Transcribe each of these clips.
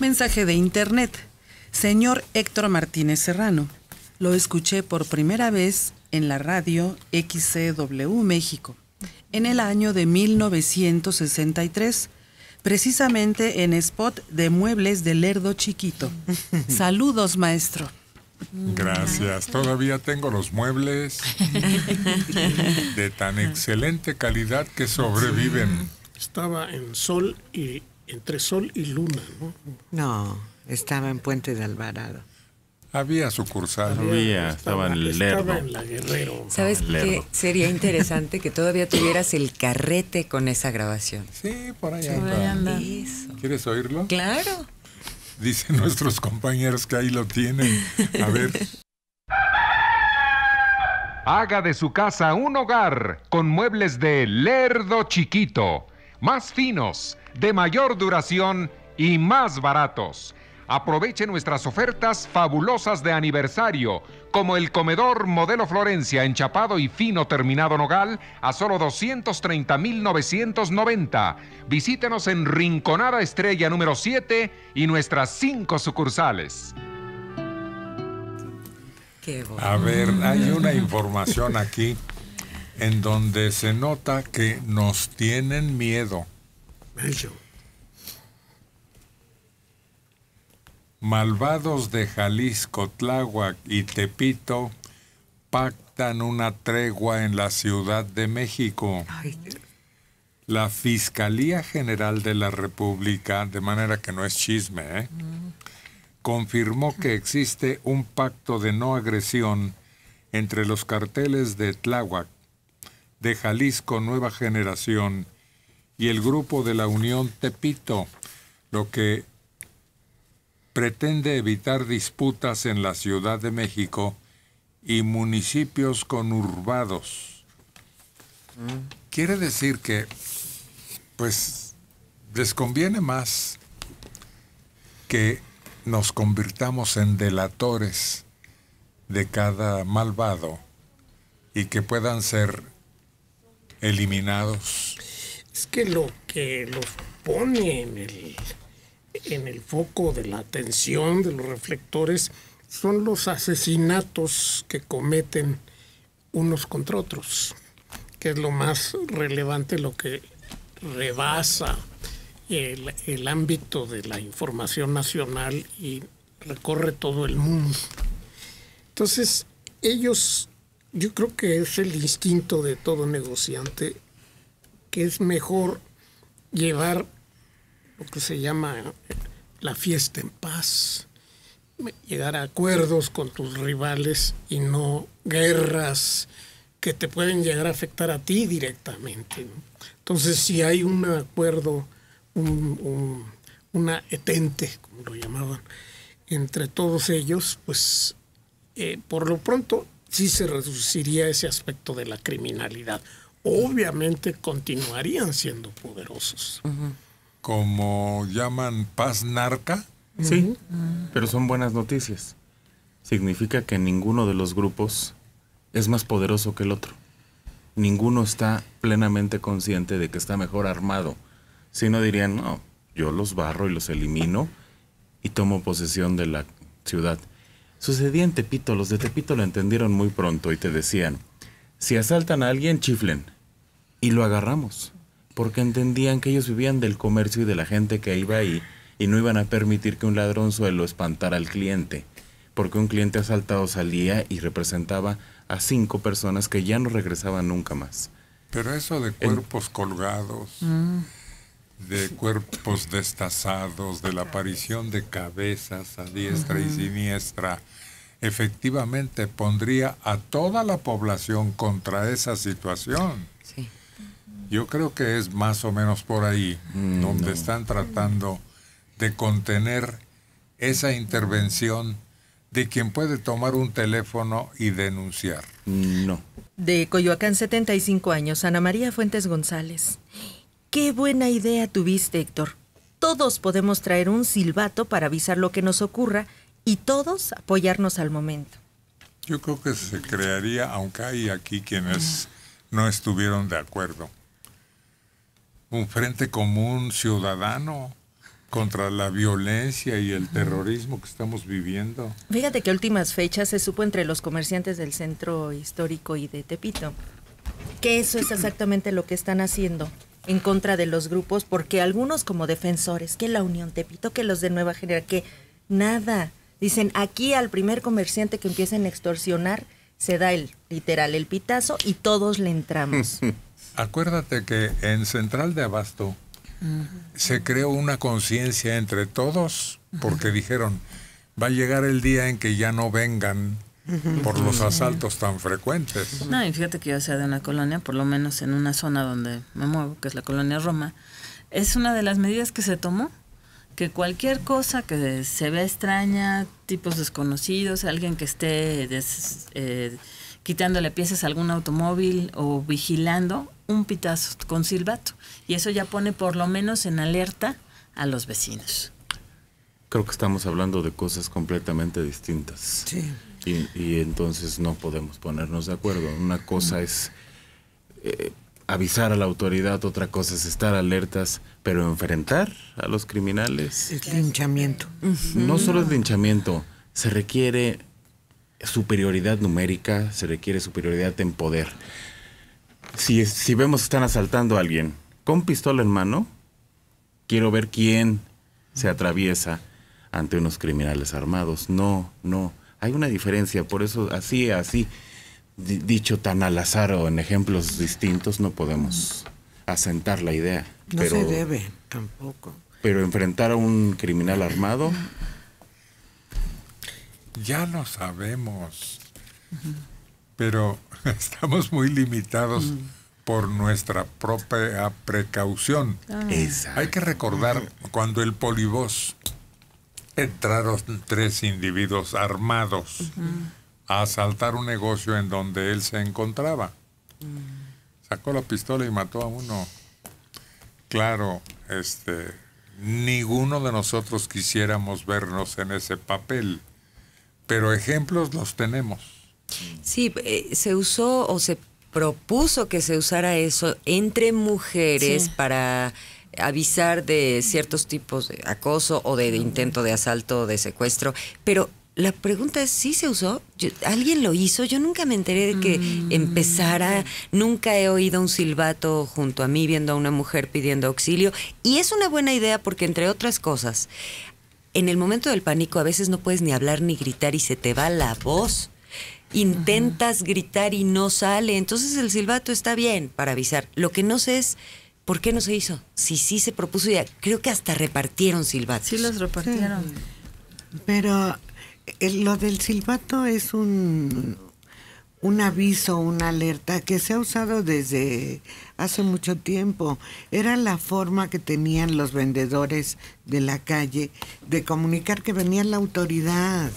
Mensaje de internet. Señor Héctor Martínez Serrano, lo escuché por primera vez en la radio XCW México en el año de 1963, precisamente en spot de muebles de Lerdo Chiquito. Saludos, maestro. Gracias. Todavía tengo los muebles de tan excelente calidad que sobreviven. Estaba en sol y entre sol y luna, ¿no? No, estaba en Puente de Alvarado. Había sucursal. Había, estaba, en el Lerdo. Estaba en la Guerrero. ¿Sabes qué? Sería interesante que todavía tuvieras el carrete con esa grabación. Sí, por allá. Por ahí anda. anda. Eso. ¿Quieres oírlo? Claro. Dicen nuestros compañeros que ahí lo tienen. A ver. Haga de su casa un hogar con muebles de Lerdo Chiquito, más finos, de mayor duración y más baratos. Aproveche nuestras ofertas fabulosas de aniversario, como el comedor modelo Florencia enchapado y fino terminado nogal a solo 230,990. Visítenos en Rinconada Estrella número 7 y nuestras cinco sucursales. Qué bueno. A ver, hay una información aquí en donde se nota que nos tienen miedo. Malvados de Jalisco, Tláhuac y Tepito pactan una tregua en la Ciudad de México. Ay, La Fiscalía General de la República, de manera que no es chisme, ¿eh? confirmó que existe un pacto de no agresión entre los carteles de Tláhuac, de Jalisco Nueva Generación y el grupo de la Unión Tepito, lo que pretende evitar disputas en la Ciudad de México y municipios conurbados. Quiere decir que, pues, les conviene más que nos convirtamos en delatores de cada malvado y que puedan ser eliminados. Es que lo que los pone en el, en el foco de la atención de los reflectores son los asesinatos que cometen unos contra otros, que es lo más relevante, lo que rebasa el, el ámbito de la información nacional y recorre todo el mundo. Entonces, ellos, yo creo que es el instinto de todo negociante que es mejor llevar lo que se llama la fiesta en paz, llegar a acuerdos con tus rivales y no guerras que te pueden llegar a afectar a ti directamente. Entonces, si hay un acuerdo, un, un- una etente, como lo llamaban, entre todos ellos, pues eh, por lo pronto sí se reduciría ese aspecto de la criminalidad. Obviamente continuarían siendo poderosos. Como llaman paz narca, Sí, pero son buenas noticias. Significa que ninguno de los grupos es más poderoso que el otro. Ninguno está plenamente consciente de que está mejor armado. Si no dirían, no, yo los barro y los elimino y tomo posesión de la ciudad. Sucedía en Tepito, los de Tepito lo entendieron muy pronto y te decían, si asaltan a alguien, chiflen. Y lo agarramos, porque entendían que ellos vivían del comercio y de la gente que iba ahí y no iban a permitir que un ladronzuelo espantara al cliente, porque un cliente asaltado salía y representaba a cinco personas que ya no regresaban nunca más. pero eso de cuerpos colgados, de cuerpos destazados, de la aparición de cabezas a diestra y siniestra, efectivamente pondría a toda la población contra esa situación. Sí. Yo creo que es más o menos por ahí donde están tratando de contener esa intervención de quien puede tomar un teléfono y denunciar. No. De Coyoacán, 75 años, Ana María Fuentes González. Qué buena idea tuviste, Héctor. Todos podemos traer un silbato para avisar lo que nos ocurra y todos apoyarnos al momento. Yo creo que se crearía, aunque hay aquí quienes no estuvieron de acuerdo, un frente común ciudadano contra la violencia y el terrorismo que estamos viviendo. Fíjate que últimas fechas se supo entre los comerciantes del centro histórico y de Tepito que eso es exactamente lo que están haciendo en contra de los grupos, porque algunos como defensores, que la Unión Tepito, que los de Nueva Generación, que nada, dicen aquí al primer comerciante que empiecen a extorsionar, se da el literal el pitazo y todos le entramos. Acuérdate que en Central de Abasto se creó una conciencia entre todos porque dijeron, va a llegar el día en que ya no vengan por los asaltos tan frecuentes. No, y fíjate que yo sea de una colonia, por lo menos en una zona donde me muevo, que es la colonia Roma, es una de las medidas que se tomó, que cualquier cosa que se vea extraña, tipos desconocidos, alguien que esté eh, quitándole piezas a algún automóvil o vigilando, un pitazo con silbato. Y eso ya pone por lo menos en alerta a los vecinos. Creo que estamos hablando de cosas completamente distintas. Sí. Y, entonces no podemos ponernos de acuerdo. Una cosa es eh, avisar a la autoridad, otra cosa es estar alertas, pero enfrentar a los criminales. Es linchamiento. No solo es linchamiento, se requiere superioridad numérica, se requiere superioridad en poder. Si, si vemos que están asaltando a alguien con pistola en mano, quiero ver quién se atraviesa ante unos criminales armados. No, no. Hay una diferencia, por eso así, así, dicho tan al azar o en ejemplos distintos, no podemos asentar la idea. No se debe, tampoco. Pero enfrentar a un criminal armado... Ya lo sabemos, pero estamos muy limitados por nuestra propia precaución. Ah. Hay que recordar cuando el polibos entraron tres individuos armados a asaltar un negocio en donde él se encontraba. Sacó la pistola y mató a uno. Claro, este, ninguno de nosotros quisiéramos vernos en ese papel, pero ejemplos los tenemos. Sí, eh, se usó o se propuso que se usara eso entre mujeres para avisar de ciertos tipos de acoso o de, intento de asalto o de secuestro, pero la pregunta es, ¿sí se usó? ¿Alguien lo hizo? Yo nunca me enteré de que Mm. empezara, nunca he oído un silbato junto a mí viendo a una mujer pidiendo auxilio y es una buena idea porque entre otras cosas, en el momento del pánico a veces no puedes ni hablar ni gritar y se te va la voz. Intentas gritar y no sale, entonces el silbato está bien para avisar. Lo que no sé es por qué no se hizo. Si sí se propuso ya, creo que hasta repartieron silbatos. Sí los repartieron. Pero lo del silbato es un, un aviso, una alerta que se ha usado desde hace mucho tiempo. Era la forma que tenían los vendedores de la calle de comunicar que venía la autoridad.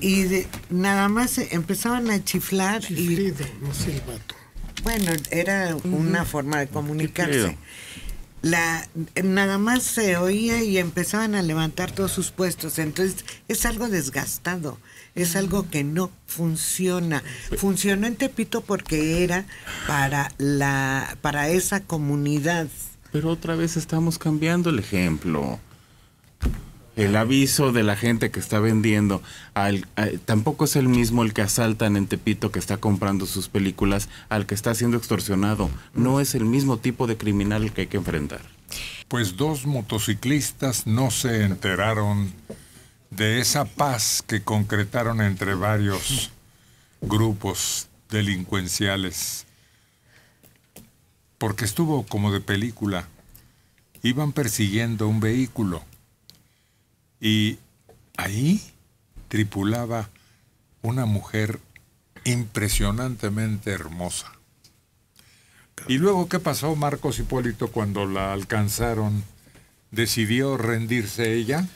Y de- nada más empezaban a chiflar y Chiflido, no silbato. bueno, era una forma de comunicarse. La, nada más se oía y empezaban a levantar todos sus puestos. Entonces es algo desgastado, es algo que no funciona. Funcionó en Tepito porque era para la para esa comunidad. Pero otra vez estamos cambiando el ejemplo. El aviso de la gente que está vendiendo, al- tampoco es el mismo el que asaltan en Tepito que está comprando sus películas al que está siendo extorsionado. No es el mismo tipo de criminal el que hay que enfrentar. Pues dos motociclistas no se enteraron de esa paz que concretaron entre varios grupos delincuenciales. Porque estuvo como de película. Iban persiguiendo un vehículo y ahí tripulaba una mujer impresionantemente hermosa. ¿Y luego qué pasó, Marcos Hipólito, cuando la alcanzaron? ¿Decidió rendirse ella?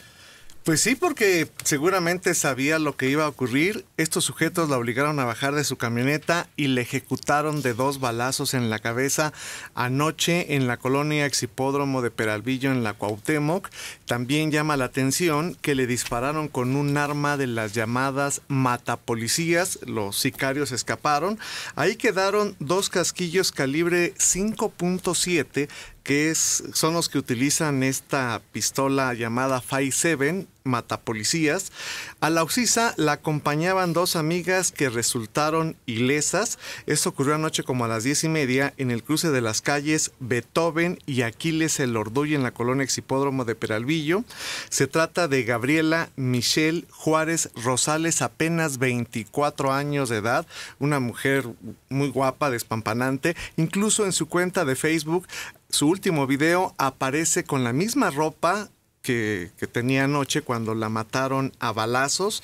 Pues sí, porque seguramente sabía lo que iba a ocurrir. Estos sujetos la obligaron a bajar de su camioneta y le ejecutaron de dos balazos en la cabeza anoche en la colonia Exhipódromo de Peralvillo en la Cuauhtémoc. También llama la atención que le dispararon con un arma de las llamadas matapolicías. Los sicarios escaparon. Ahí quedaron dos casquillos calibre 5.7 que es, son los que utilizan esta pistola llamada 5-7, matapolicías. A la Ucisa la acompañaban dos amigas que resultaron ilesas. Esto ocurrió anoche como a las diez y media en el cruce de las calles Beethoven y Aquiles el Orduy en la colonia Exhipódromo de Peralvillo. Se trata de Gabriela Michelle Juárez Rosales, apenas 24 años de edad, una mujer muy guapa, despampanante. Incluso en su cuenta de Facebook su último video aparece con la misma ropa que, tenía anoche cuando la mataron a balazos.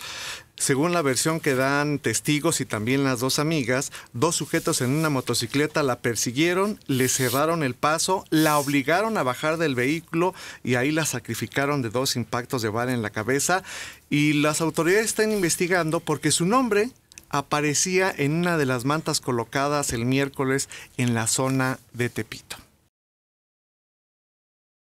Según la versión que dan testigos y también las dos amigas, dos sujetos en una motocicleta la persiguieron, le cerraron el paso, la obligaron a bajar del vehículo y ahí la sacrificaron de dos impactos de bala en la cabeza. Y las autoridades están investigando porque su nombre aparecía en una de las mantas colocadas el miércoles en la zona de Tepito.